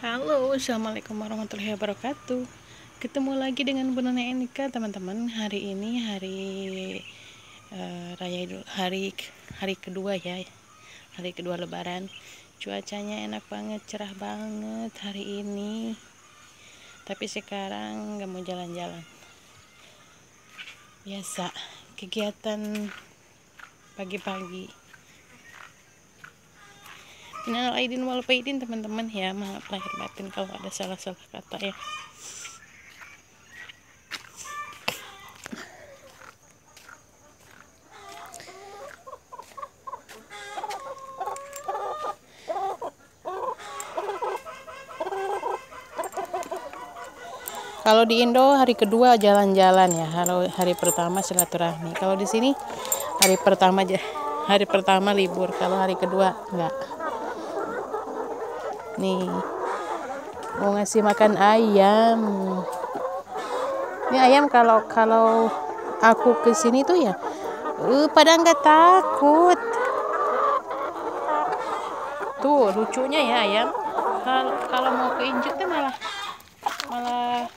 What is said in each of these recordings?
Halo, assalamualaikum warahmatullahi wabarakatuh. Ketemu lagi dengan Bu Nona Enika, teman-teman. Hari ini hari uh, raya Idul hari hari kedua ya, hari kedua Lebaran. Cuacanya enak banget, cerah banget hari ini. Tapi sekarang nggak mau jalan-jalan. Biasa kegiatan pagi-pagi Minal aidin wal faidin teman-teman ya maaf lahir batin kalau ada salah-salah kata ya Kalau di Indo hari kedua jalan-jalan ya. Kalau hari pertama silaturahmi. Kalau di sini hari pertama aja hari pertama libur. Kalau hari kedua enggak nih. Mau ngasih makan ayam. Ini ayam kalau kalau aku ke sini tuh ya uh, pada nggak takut. Tuh lucunya ya ayam. Kalau mau keinjek tuh malah malah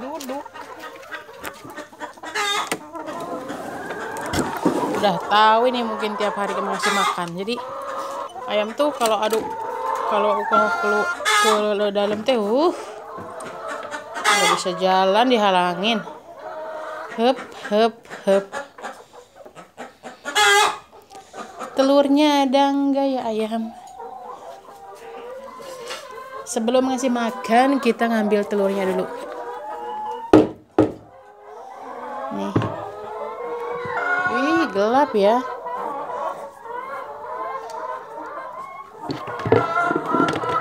duduk udah tahu ini mungkin tiap hari ngasih makan. Jadi ayam tuh kalau aduk kalau kalau ke dalam teh uh nggak bisa jalan dihalangin. Hep hep hep. Telurnya ada enggak ya ayam? Sebelum ngasih makan kita ngambil telurnya dulu gelap ya.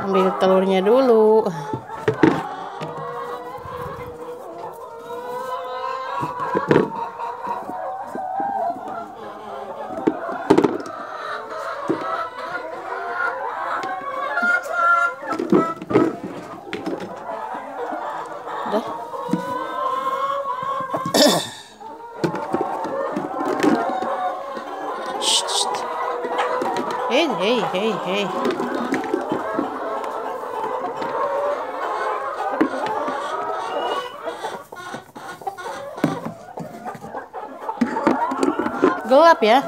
Ambil telurnya dulu. Hei, hei, hei, hei. Gelap ya.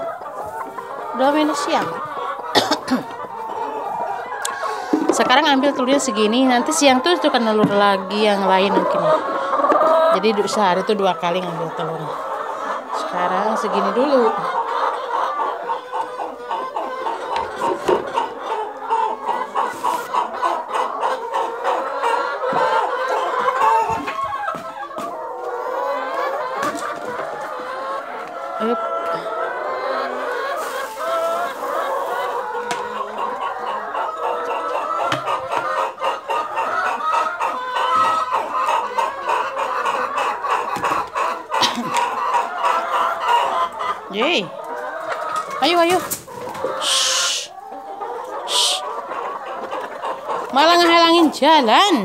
Udah ini siang. Sekarang ambil telurnya segini, nanti siang tuh itu kan telur lagi yang lain mungkin. Jadi sehari tuh dua kali ngambil telurnya. Sekarang segini dulu. Yay. Ayo, ayo. Shh. Shh. Malah ngehalangin jalan.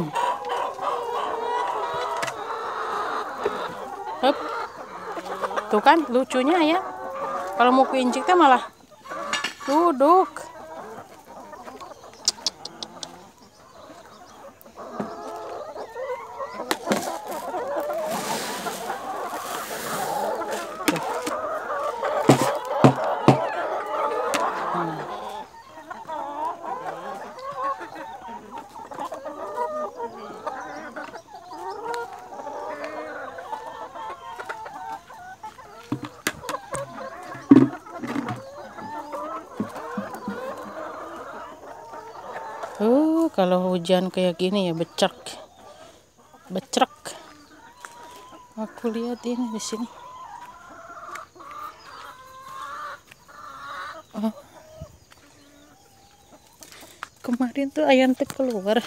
Hup. Tuh kan lucunya ya. Kalau mau keinjek teh malah duduk. Uh, kalau hujan kayak gini ya becek. Becek. Aku lihat ini di sini. Oh. Kemarin tuh ayam tuh keluar.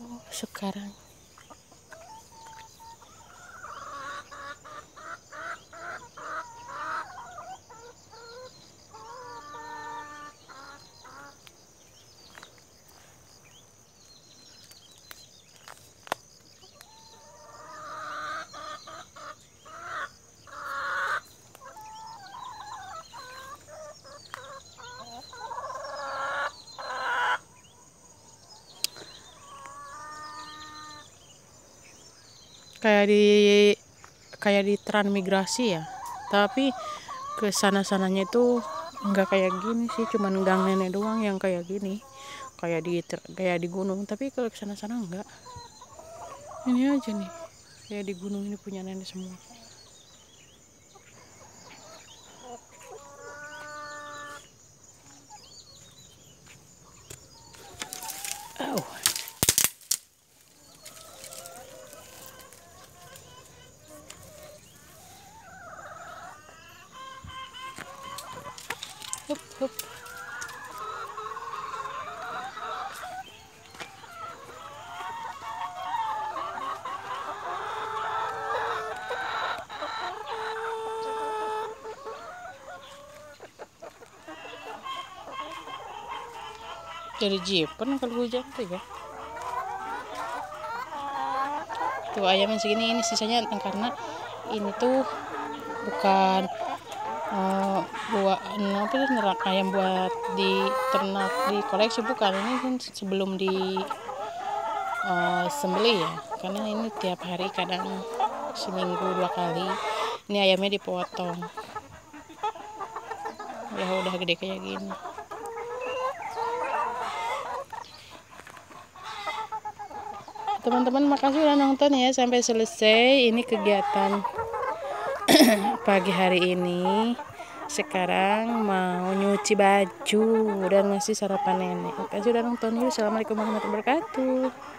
Oh, sekarang kayak di kayak di transmigrasi ya. Tapi ke sana sananya itu nggak kayak gini sih cuman gang nenek doang yang kayak gini. Kayak di kayak di gunung tapi kalau ke sana sana enggak ini aja nih kayak di gunung ini punya nenek semua Oh. Hup, hup. Jadi jipen kalau hujan tuh ya. Tuh ayamnya segini ini sisanya karena ini tuh bukan uh, buat apa sih nerak ayam buat di ternak di koleksi bukan. Ini kan sebelum di uh, sembeli ya. Karena ini tiap hari kadang seminggu dua kali ini ayamnya dipotong. Ya udah gede kayak gini teman-teman makasih udah nonton ya sampai selesai ini kegiatan pagi hari ini. Sekarang mau nyuci baju dan ngasih sarapan nenek. Makasih udah nonton. Yuk assalamualaikum warahmatullahi wabarakatuh